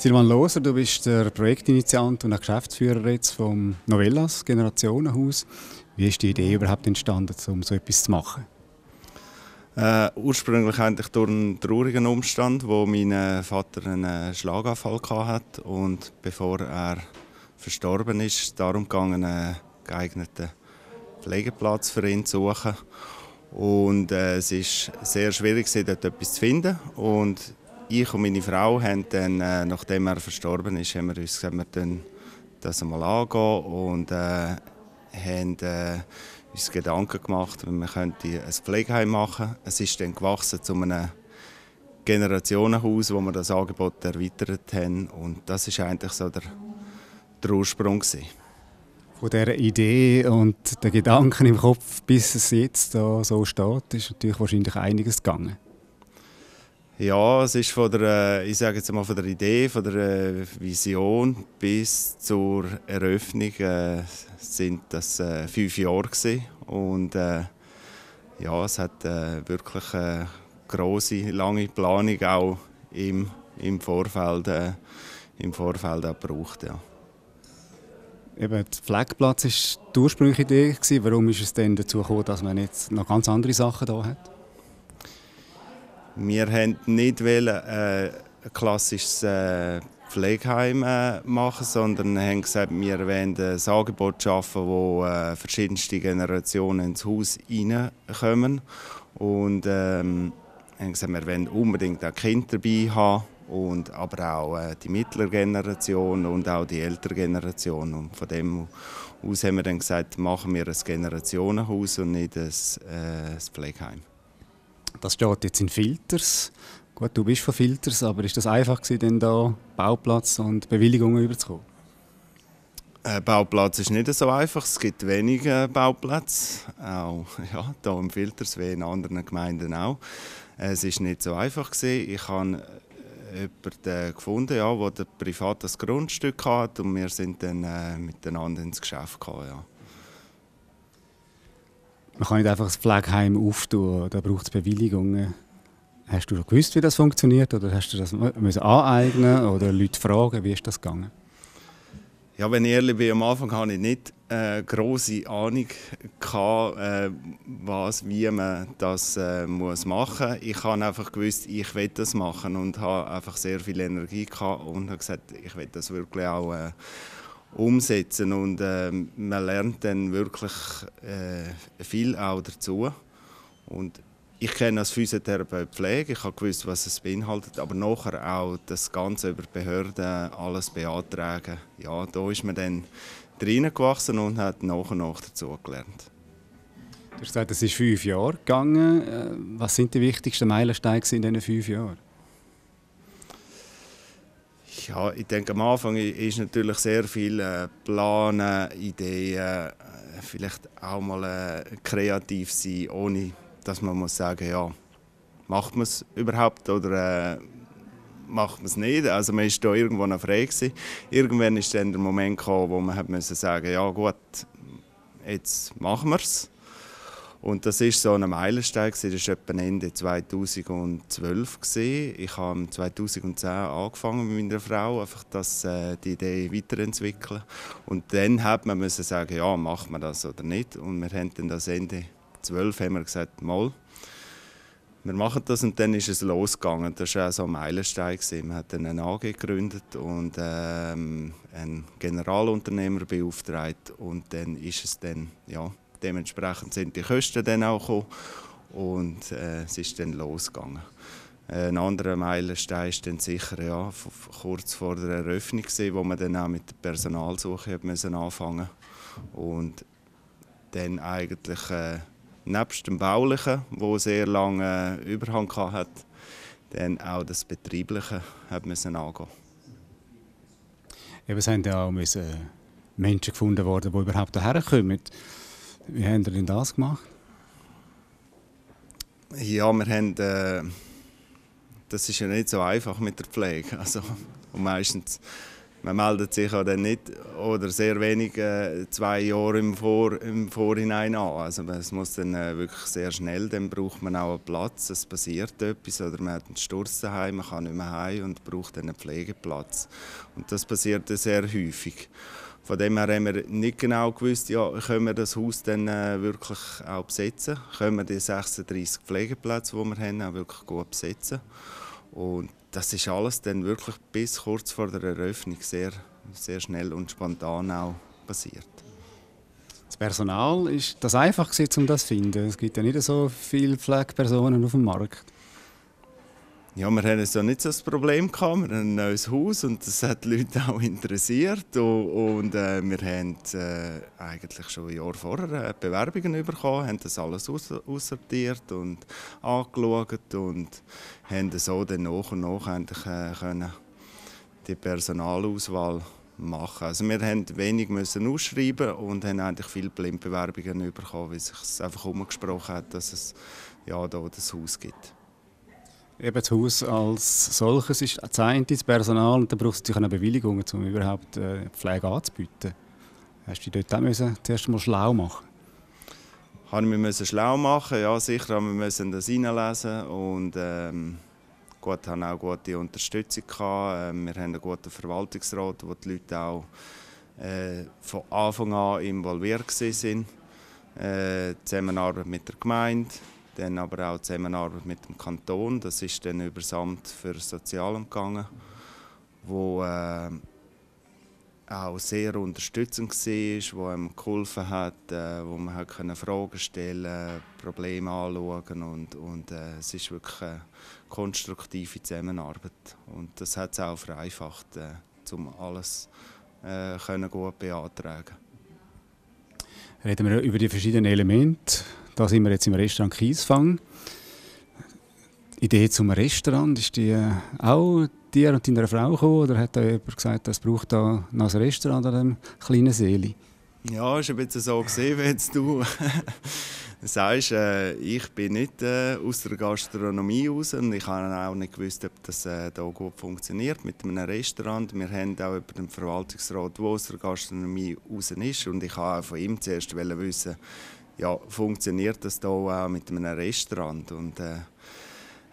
Silvan Loser, du bist der Projektinitiant und auch Geschäftsführer jetzt vom Novellas Generationenhaus. Wie ist die Idee überhaupt entstanden, um so etwas zu machen? Äh, ursprünglich eigentlich durch einen traurigen Umstand, wo mein Vater einen Schlaganfall hatte und bevor er verstorben ist, darum gegangen, einen geeigneten Pflegeplatz für ihn zu suchen. Und äh, es ist sehr schwierig, dort etwas zu finden. Und ich und meine Frau haben dann, äh, nachdem er verstorben ist, haben wir uns gesagt, wir dann das einmal angehen und äh, haben äh, uns Gedanken gemacht, man könnte ein Pflegeheim machen. Es ist dann gewachsen zu einem Generationenhaus, wo wir das Angebot erweitert haben und das ist eigentlich so der, der Ursprung gewesen. Von dieser Idee und den Gedanken im Kopf, bis es jetzt so steht, ist natürlich wahrscheinlich einiges gegangen. Ja, es ist von der, ich sage jetzt mal von der Idee, von der äh, Vision bis zur Eröffnung äh, sind das äh, fünf Jahre gewesen. und äh, ja, es hat äh, wirklich eine große, lange Planung auch im, im Vorfeld, äh, im Vorfeld auch gebraucht. Ja. Eben, der Pflegeplatz war die ursprüngliche Idee. Warum ist es denn dazu gekommen, dass man jetzt noch ganz andere Sachen da hat? Wir wollten nicht äh, ein klassisches äh, Pflegeheim äh, machen, sondern haben gesagt, wir wollen ein Angebot schaffen, wo äh, verschiedenste Generationen ins Haus reinkommen. Und ähm, haben gesagt, wir wollen unbedingt auch Kinder dabei haben, und aber auch äh, die mittlere Generation und auch die ältere Generation. Und von dem aus haben wir dann gesagt, machen wir ein Generationenhaus und nicht ein, äh, ein Pflegeheim. Das steht jetzt in Filters. Gut, du bist von Filters, aber ist das einfach gewesen, denn da Bauplatz und Bewilligungen überzukommen? Äh, Bauplatz ist nicht so einfach. Es gibt wenige Bauplätze, auch ja, hier im Filters wie in anderen Gemeinden auch. Es ist nicht so einfach gewesen. Ich habe äh, jemanden gefunden, ja, der privat das Grundstück hat und wir sind dann äh, miteinander ins Geschäft gekommen. Ja. Man kann nicht einfach das Pflegeheim auftun, da braucht es Bewilligungen. Hast du gewusst, wie das funktioniert oder hast du das müssen aneignen oder Leute fragen, wie ist das gegangen? Ja, wenn ich ehrlich bin, am Anfang hatte ich nicht äh, grosse Ahnung, gehabt, äh, was, wie man das äh, muss machen muss. Ich habe einfach gewusst, ich will das machen und habe einfach sehr viel Energie gehabt und habe gesagt, ich will das wirklich auch äh, umsetzen und äh, man lernt dann wirklich äh, viel auch dazu und ich kenne als Physiotherapeut Pflege, ich habe gewusst, was es beinhaltet, aber nachher auch das Ganze über Behörden alles beantragen. Ja, da ist man dann reingewachsen und hat nach und nach dazu gelernt. Du hast gesagt, es ist fünf Jahre gegangen. Äh, was sind die wichtigsten Meilensteine in diesen fünf Jahren? Ja, ich denke, am Anfang ist natürlich sehr viel äh, Planen, Ideen, äh, vielleicht auch mal äh, kreativ sein, ohne dass man muss sagen, ja, macht man es überhaupt oder äh, macht man es nicht. Also man ist da irgendwo noch frei gewesen. Irgendwann ist dann der Moment gekommen, wo man hat müssen sagen, ja gut, jetzt machen wir es. Und das ist so ein Meilenstein, das war etwa Ende 2012. Ich habe 2010 angefangen mit meiner Frau, einfach das, äh, die Idee weiterentwickeln. Und dann hat man müssen sagen, ja, machen wir das oder nicht. Und wir haben dann das Ende 2012 haben wir gesagt, mal, wir machen das und dann ist es losgegangen. Das war auch so ein Meilenstein. Wir haben dann eine AG gegründet und ähm, einen Generalunternehmer beauftragt und dann ist es dann, ja, dementsprechend sind die Kosten dann auch gekommen und äh, es ist dann losgegangen. Ein anderer Meilenstein ist dann sicher ja, kurz vor der Eröffnung, wo man dann auch mit der Personalsuche anfangen und dann eigentlich äh, nebst dem Baulichen, wo sehr lange äh, Überhang hat, dann auch das Betriebliche hat angehen. Ja, es haben ja auch müssen Menschen gefunden worden, die überhaupt hierher kommen. Wie haben Sie denn das gemacht? Ja, wir haben, äh, das ist ja nicht so einfach mit der Pflege. Also, und meistens man meldet sich ja dann nicht oder sehr wenig äh, zwei Jahre im, Vor, im Vorhinein an. Also es muss dann äh, wirklich sehr schnell, dann braucht man auch einen Platz, es passiert etwas oder man hat einen Sturz daheim, man kann nicht mehr heim und braucht dann einen Pflegeplatz. Und das passiert sehr häufig. Von dem her haben wir nicht genau gewusst, ja, können wir das Haus dann äh, wirklich auch besetzen? Können wir die 36 Pflegeplätze, die wir haben, auch wirklich gut besetzen? Und das ist alles dann wirklich bis kurz vor der Eröffnung sehr, sehr schnell und spontan auch passiert. Das Personal, ist das einfach um das zu finden? Es gibt ja nicht so viele Pflegepersonen auf dem Markt. Ja, wir haben so nicht so das Problem gehabt. Wir haben ein neues Haus und das hat die Leute auch interessiert. Und, äh, wir haben äh, eigentlich schon ein Jahr vorher äh, Bewerbungen bekommen, haben das alles aus, aussortiert und angeschaut und haben so dann nach und nach endlich, äh, können die Personalauswahl machen. Also wir mussten wenig müssen ausschreiben und haben eigentlich viele Blindbewerbungen bekommen, weil sich es einfach umgesprochen hat, dass es ja da das Haus gibt. Eben das Haus als solches ist das eine, das Personal, und dann braucht es natürlich eine Bewilligung, um überhaupt äh, Pflege anzubieten. Hast du dich dort auch müssen, zuerst mal schlau machen Habe ich mich schlau machen Ja, sicher haben wir müssen das reinlesen und ähm, gut, haben auch gute Unterstützung gehabt. Ähm, wir haben einen guten Verwaltungsrat, wo die Leute auch äh, von Anfang an involviert waren. Äh, Zusammenarbeit mit der Gemeinde, dann aber auch Zusammenarbeit mit dem Kanton. Das ist dann über das Amt für Sozialamt gegangen, wo äh, auch sehr unterstützend war, wo einem geholfen hat, äh, wo man hat können Fragen stellen, Probleme anschauen und, und äh, es ist wirklich eine konstruktive Zusammenarbeit und das hat es auch vereinfacht, äh, um alles äh, können gut beantragen. Reden wir über die verschiedenen Elemente da sind wir jetzt im Restaurant Kiesfang. Die Idee zum Restaurant, ist die äh, auch dir und deiner Frau gekommen? Oder hat da jemand gesagt, es braucht da noch ein Restaurant an diesem kleinen Seeli? Ja, war ein bisschen so, gesehen, wie du sagst. Äh, ich bin nicht äh, aus der Gastronomie raus und ich habe auch nicht gewusst, ob das äh, da gut funktioniert mit einem Restaurant. Wir haben auch über den Verwaltungsrat, der aus der Gastronomie raus ist. Und ich wollte von ihm zuerst wissen, ja, funktioniert das hier auch mit einem Restaurant. Und, äh,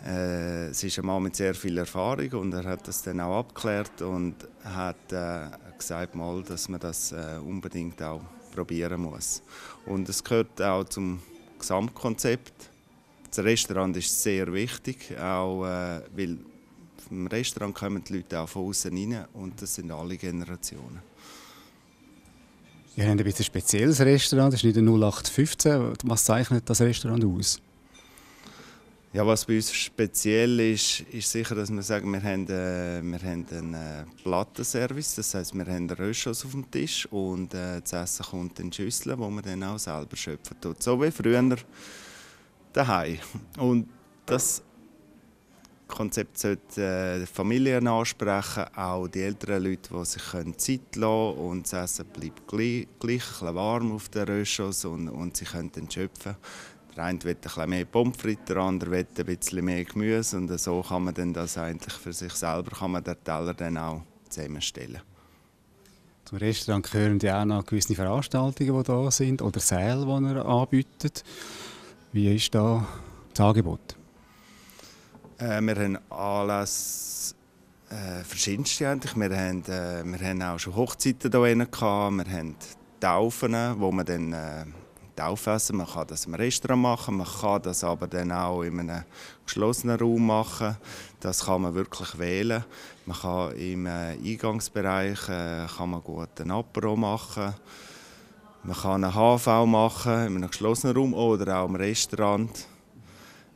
äh, es ist ein Mann mit sehr viel Erfahrung und er hat das dann auch abgeklärt und hat äh, gesagt, mal, dass man das äh, unbedingt auch probieren muss. Und es gehört auch zum Gesamtkonzept. Das Restaurant ist sehr wichtig, auch äh, weil im Restaurant kommen die Leute auch von außen rein und das sind alle Generationen. Ihr habt ein bisschen spezielles Restaurant, das ist nicht ein 0815. Was zeichnet das Restaurant aus? Ja, was bei uns speziell ist, ist sicher, dass wir sagen, wir haben, äh, wir haben einen äh, Plattenservice. Das heißt, wir haben Röschos auf dem Tisch und äh, das Essen kommt in Schüsseln, wo man dann auch selber schöpfen tut. So wie früher daheim. Und das Konzept sollte äh, Familien ansprechen, auch die älteren Leute, die sich Zeit lassen können und das Essen bleibt gleich, gleich ein warm auf den Röschos und, und sie können dann schöpfen. Der eine will ein bisschen mehr Pommes frites, der andere will ein bisschen mehr Gemüse und so kann man dann das eigentlich für sich selber kann man den Teller dann auch zusammenstellen. Zum Restaurant gehören ja auch noch gewisse Veranstaltungen, die da sind oder Säle, die er anbietet. Wie ist da das Angebot? Äh, wir haben Anlässe äh, verschiedenste eigentlich. Wir haben, äh, wir haben auch schon Hochzeiten hier gehabt. Wir haben Taufen, wo man dann äh, Taufessen, man kann das im Restaurant machen, man kann das aber dann auch in einem geschlossenen Raum machen. Das kann man wirklich wählen. Man kann im äh, Eingangsbereich äh, kann man gut einen Apero machen. Man kann einen HV machen in einem geschlossenen Raum oder auch im Restaurant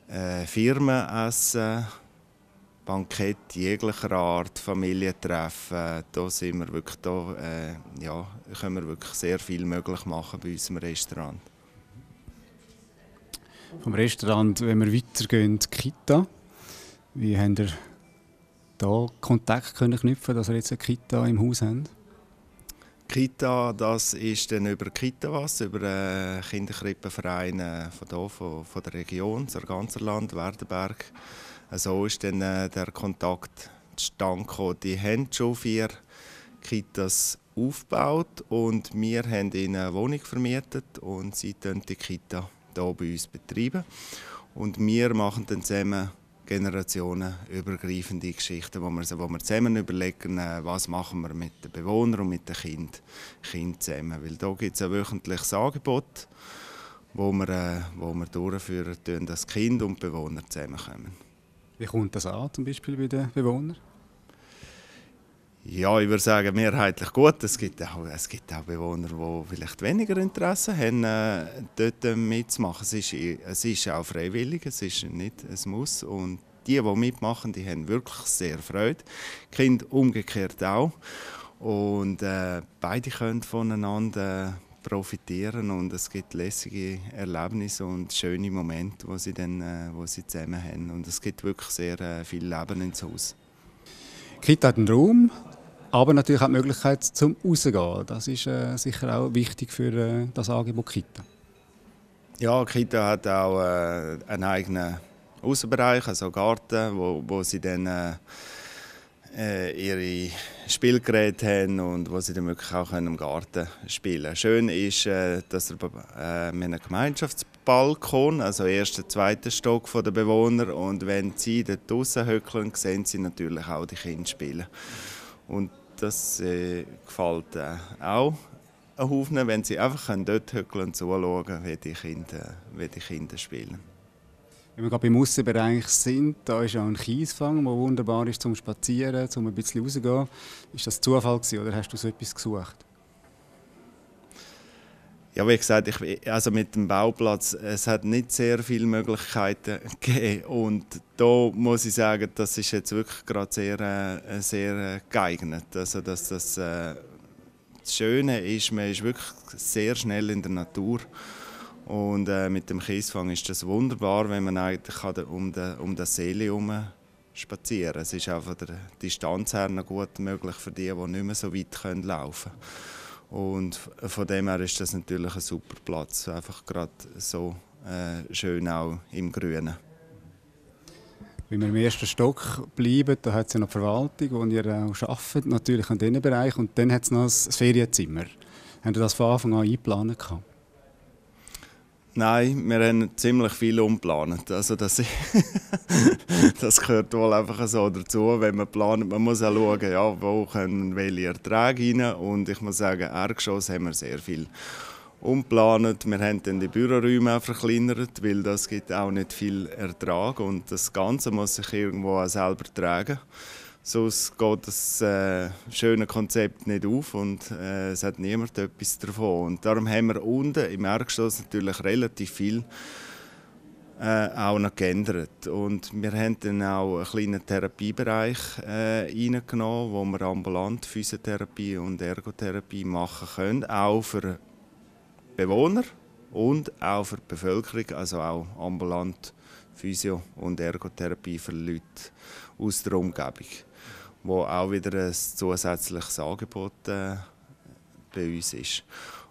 äh, Firmenessen, Bankett jeglicher Art, Familientreffen, da sind wir wirklich da, äh, ja, können wir wirklich sehr viel möglich machen bei unserem Restaurant. Vom Restaurant, wenn wir weitergehen, Kita. Wie habt ihr da Kontakt können knüpfen, dass ihr jetzt eine Kita im Haus habt? Kita, das ist dann über Kita was, über einen Kinderkrippenverein äh, von, hier, von, von der Region, das ganze Land, Werdenberg. So ist dann äh, der Kontakt zustande gekommen. Die haben schon vier Kitas aufgebaut und wir haben ihnen eine Wohnung vermietet und sie betreiben die Kita hier bei uns betreiben. Und wir machen dann zusammen generationenübergreifende Geschichten, wo wir, wo wir zusammen überlegen, äh, was machen wir mit den Bewohnern und mit den Kindern kind zusammen. Weil hier gibt es ein wöchentliches Angebot, wo wir, äh, wo wir durchführen, dass Kind und Bewohner zusammenkommen. Wie kommt das an, zum Beispiel bei den Bewohnern? Ja, ich würde sagen, mehrheitlich gut. Es gibt auch, es gibt auch Bewohner, die vielleicht weniger Interesse haben, äh, dort mitzumachen. Es ist, es ist auch freiwillig, es ist nicht ein Muss. Und die, die mitmachen, die haben wirklich sehr Freude. Die Kinder umgekehrt auch. Und äh, beide können voneinander profitieren und es gibt lässige Erlebnisse und schöne Momente, wo sie, dann, äh, wo sie zusammen haben. Und es gibt wirklich sehr äh, viel Leben ins Haus. Kita hat einen Raum, aber natürlich auch die Möglichkeit zum Rausgehen. Das ist äh, sicher auch wichtig für äh, das Angebot Kita. Ja, Kita hat auch äh, einen eigenen Außenbereich, also Garten, wo, wo sie dann äh, äh, ihre Spielgeräte haben und wo sie dann wirklich auch im Garten spielen können. Schön ist, äh, dass wir einen Gemeinschaftsbalkon, also erster, zweiter Stock der Bewohner und wenn sie dort draußen hückeln, sehen sie natürlich auch die Kinder spielen. Und das äh, gefällt äh, auch ein Haufen, wenn sie einfach dort hückeln und zuschauen, wie die Kinder, wie die Kinder spielen. Wenn wir gerade beim Aussenbereich sind, da ist auch ein Kiesfang, der wunderbar ist zum Spazieren, zum ein bisschen rauszugehen. Ist das Zufall gewesen, oder hast du so etwas gesucht? Ja, wie gesagt, ich, also mit dem Bauplatz, es hat nicht sehr viele Möglichkeiten gegeben und da muss ich sagen, das ist jetzt wirklich gerade sehr, äh, sehr geeignet. Also dass das, äh, das Schöne ist, man ist wirklich sehr schnell in der Natur und äh, mit dem Kiesfang ist das wunderbar, wenn man eigentlich um, den, um das See herum spazieren Es ist auch von der Distanz her noch gut möglich für die, die nicht mehr so weit laufen können. Und von dem her ist das natürlich ein super Platz, einfach gerade so äh, schön auch im Grünen. Wenn wir im ersten Stock bleiben, da hat es ja noch die Verwaltung, wo ihr auch arbeitet, natürlich an diesem Bereich. Und dann hat es noch das Ferienzimmer. Haben Sie das von Anfang an eingeplant? Nein, wir haben ziemlich viel umplant. Also das, das gehört wohl einfach so dazu, wenn man plant. Man muss auch schauen, ja, wo können welche Erträge rein. Und ich muss sagen, Erdgeschoss haben wir sehr viel umplant. Wir haben dann die Büroräume auch verkleinert, weil das gibt auch nicht viel Ertrag und das Ganze muss sich irgendwo auch selber tragen sonst geht das äh, schöne Konzept nicht auf und äh, es hat niemand etwas davon. Und darum haben wir unten im Erdgeschoss natürlich relativ viel äh, auch noch geändert. Und wir haben dann auch einen kleinen Therapiebereich äh, reingenommen, wo wir ambulant Physiotherapie und Ergotherapie machen können, auch für Bewohner und auch für die Bevölkerung, also auch ambulant Physio- und Ergotherapie für Leute aus der Umgebung wo auch wieder ein zusätzliches Angebot äh, bei uns ist.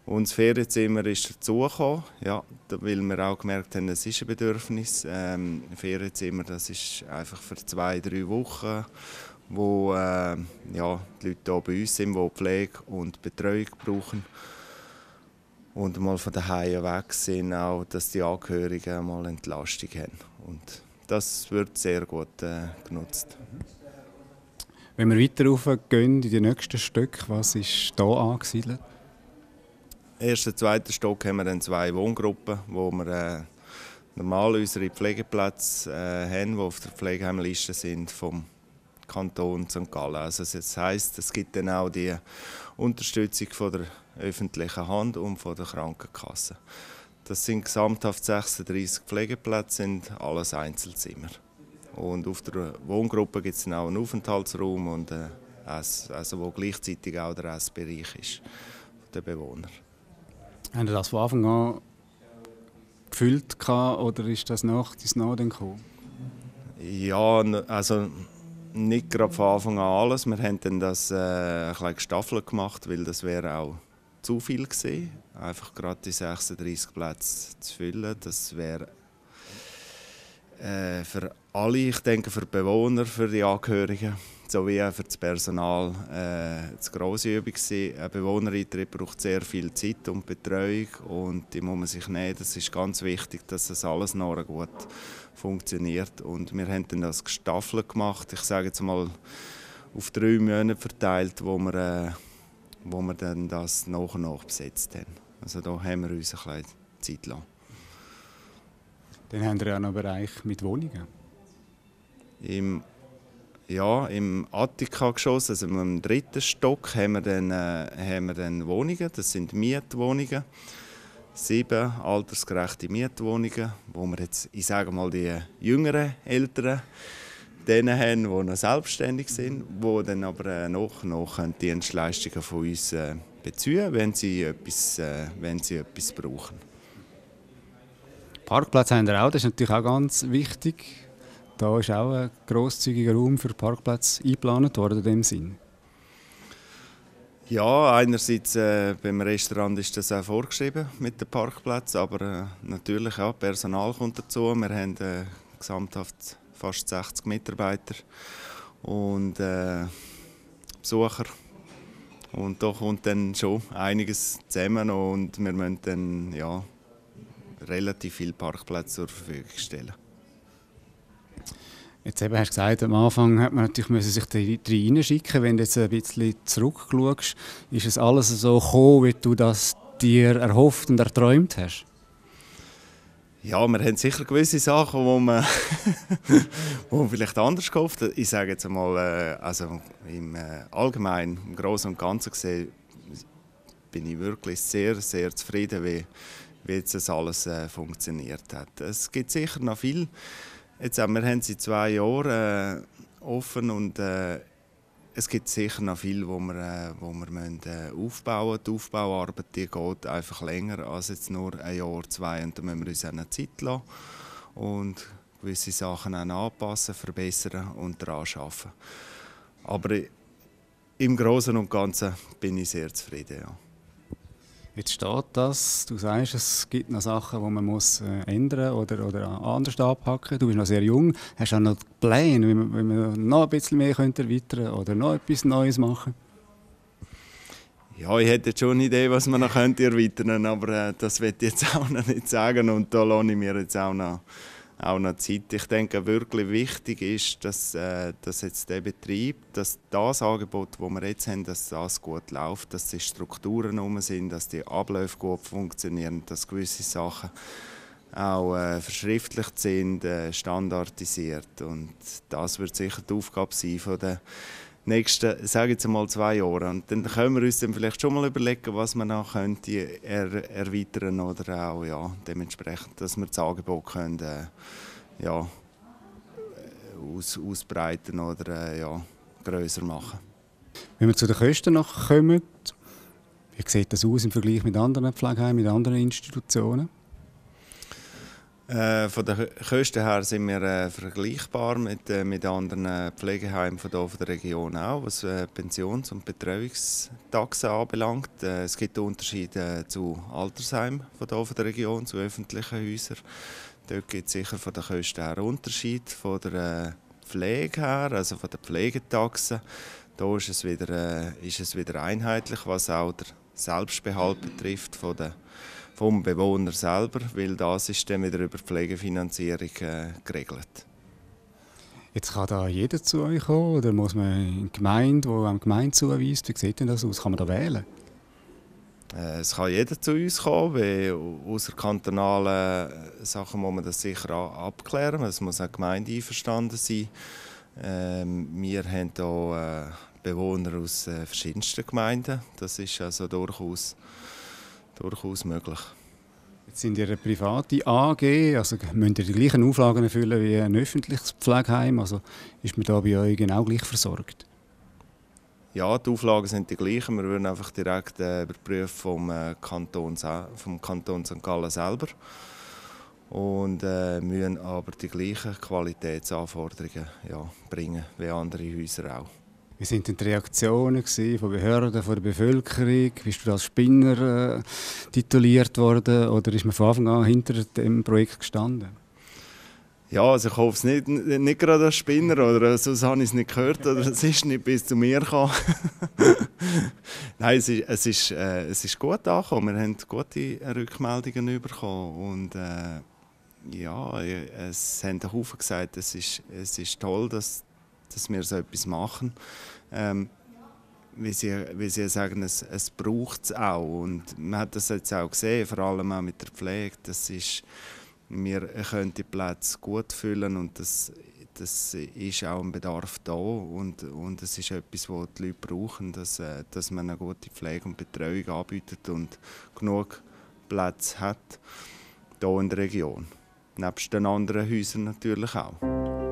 Und das Ferienzimmer ist dazugekommen, ja, weil wir auch gemerkt haben, es ist ein Bedürfnis. Ähm, Ferienzimmer, das ist einfach für zwei, drei Wochen, wo äh, ja, die Leute hier bei uns sind, die Pflege und Betreuung brauchen und mal von daheim weg sind, auch, dass die Angehörigen mal Entlastung haben. Und das wird sehr gut äh, genutzt. Wenn wir weiter raufgehen in die nächsten Stücke, was ist hier angesiedelt? Im ersten zweiten Stock haben wir dann zwei Wohngruppen, wo wir äh, normal unsere Pflegeplätze äh, haben, die auf der Pflegeheimliste sind vom Kanton St. Gallen. Also das heisst, es gibt dann auch die Unterstützung von der öffentlichen Hand und von der Krankenkasse. Das sind gesamthaft 36 Pflegeplätze, sind alles Einzelzimmer. Und auf der Wohngruppe gibt es dann auch einen Aufenthaltsraum, und, äh, also wo gleichzeitig auch der Essbereich ist der Bewohner. Haben Sie das von Anfang an gefühlt oder ist das nach das Nachdenken gekommen? Ja, also nicht gerade von Anfang an alles. Wir haben dann das äh, ein bisschen gestaffelt gemacht, weil das wäre auch zu viel gewesen. Einfach gerade die 36 Plätze zu füllen, das wäre äh, für alle, ich denke für die Bewohner, für die Angehörigen, sowie auch für das Personal äh, eine grosse Übung gewesen. Ein Bewohnereintritt braucht sehr viel Zeit und Betreuung und die muss man sich nehmen. Das ist ganz wichtig, dass das alles noch gut funktioniert und wir haben dann das gestaffelt gemacht. Ich sage jetzt mal auf drei Monate verteilt, wo wir, äh, wo wir dann das nach und nach besetzt haben. Also da haben wir uns ein bisschen Zeit gelassen. Dann haben wir ja noch einen Bereich mit Wohnungen. Im, ja, im Attika-Geschoss, also im dritten Stock, haben wir, dann, äh, haben wir dann Wohnungen. Das sind Mietwohnungen. Sieben altersgerechte Mietwohnungen, wo wir jetzt, ich sage mal, die jüngeren Eltern denen haben, die noch selbstständig sind, die dann aber äh, noch, noch Dienstleistungen von uns äh, beziehen wenn sie etwas, äh, wenn sie etwas brauchen. Parkplatz haben wir auch, das ist natürlich auch ganz wichtig. Da ist auch ein grosszügiger Raum für Parkplatz eingeplant worden in dem Sinn. Ja, einerseits äh, beim Restaurant ist das auch vorgeschrieben mit dem Parkplatz, aber äh, natürlich auch Personal kommt dazu. Wir haben äh, gesamthaft fast 60 Mitarbeiter und äh, Besucher. Und da kommt dann schon einiges zusammen und wir müssen dann ja, relativ viele Parkplätze zur Verfügung stellen. Jetzt eben hast du gesagt, am Anfang hat man natürlich müssen sich da reinschicken. Wenn du jetzt ein bisschen zurückschaust, ist es alles so gekommen, wie du das dir erhofft und erträumt hast? Ja, wir haben sicher gewisse Sachen, wo man, wo man vielleicht anders gehofft hat. Ich sage jetzt einmal, äh, also im äh, Allgemeinen, im Großen und Ganzen gesehen, bin ich wirklich sehr, sehr zufrieden, wie, wie jetzt das alles äh, funktioniert hat. Es gibt sicher noch viel. Jetzt, wir haben sie zwei Jahre äh, offen und äh, es gibt sicher noch viel, wo wir, äh, wo wir müssen, äh, aufbauen müssen. Die Aufbauarbeit die geht einfach länger als jetzt nur ein Jahr, zwei. Und da müssen wir uns eine Zeit lassen und gewisse Sachen auch anpassen, verbessern und daran arbeiten. Aber im Großen und Ganzen bin ich sehr zufrieden. Ja. Jetzt steht das, du sagst, es gibt noch Sachen, die man muss äh, ändern oder, oder anders anpacken. Du bist noch sehr jung, hast auch noch Pläne, wie man, wie man noch ein bisschen mehr könnte erweitern oder noch etwas Neues machen? Ja, ich hätte schon eine Idee, was man noch könnte erweitern könnte, aber äh, das wird jetzt auch noch nicht sagen und da lasse ich mir jetzt auch noch auch noch Zeit. Ich denke, wirklich wichtig ist, dass, äh, dass jetzt der Betrieb, dass das Angebot, das wir jetzt haben, dass das gut läuft, dass die Strukturen rum sind, dass die Abläufe gut funktionieren, dass gewisse Sachen auch äh, verschriftlicht sind, äh, standardisiert. Und das wird sicher die Aufgabe sein von der nächsten, sage jetzt mal zwei Jahre. Und dann können wir uns dann vielleicht schon mal überlegen, was man noch könnte er, erweitern oder auch ja, dementsprechend, dass wir das Angebot können, äh, ja, aus, ausbreiten oder äh, ja, größer machen. Wenn wir zu den Kosten noch kommen, wie sieht das aus im Vergleich mit anderen Pflegeheimen, mit anderen Institutionen? Äh, von den Kosten her sind wir äh, vergleichbar mit, äh, mit anderen Pflegeheimen von, von der Region auch, was äh, Pensions- und Betreuungstaxen anbelangt. Äh, es gibt Unterschiede zu Altersheimen von, von der Region, zu öffentlichen Häusern. Dort gibt es sicher von den Kosten her Unterschied von der äh, Pflege her, also von der Pflegetaxe. Da ist es wieder, ist es wieder einheitlich, was auch der Selbstbehalt betrifft von der vom Bewohner selber, weil das ist dann wieder über die Pflegefinanzierung äh, geregelt. Jetzt kann da jeder zu euch kommen oder muss man in die Gemeinde, die am Gemeinde zuweist, wie sieht denn das aus? Kann man da wählen? Äh, es kann jeder zu uns kommen, weil außer kantonalen Sachen muss man das sicher abklären. Es muss auch die Gemeinde einverstanden sein. Ähm, wir haben hier äh, Bewohner aus äh, verschiedensten Gemeinden. Das ist also durchaus durchaus möglich. Jetzt sind ihr eine private AG, also müsst ihr die gleichen Auflagen erfüllen wie ein öffentliches Pflegeheim? Also ist man da bei euch genau gleich versorgt? Ja, die Auflagen sind die gleichen. Wir würden einfach direkt äh, überprüfen vom, äh, Kanton, vom Kanton St. Gallen selber und äh, müssen aber die gleichen Qualitätsanforderungen ja, bringen wie andere Häuser auch. Wie sind denn die Reaktionen von Behörden, von der Bevölkerung? Bist du als Spinner äh, tituliert worden oder ist man von Anfang an hinter dem Projekt gestanden? Ja, also ich hoffe es nicht, nicht gerade als Spinner oder sonst habe ich es nicht gehört oder es ist nicht bis zu mir gekommen. Nein, es ist, es, ist, äh, es ist gut angekommen. Wir haben gute Rückmeldungen bekommen und äh, ja, es haben Haufen gesagt, es ist, es ist toll, dass, dass wir so etwas machen. Ähm, wie sie, wie sie sagen, es, es braucht es auch. Und man hat das jetzt auch gesehen, vor allem auch mit der Pflege. Das ist, wir können die Plätze gut füllen und das, das ist auch ein Bedarf da und, und es ist etwas, was die Leute brauchen, dass, äh, dass man eine gute Pflege und Betreuung anbietet und genug Plätze hat hier in der Region. Nebst den anderen Häusern natürlich auch.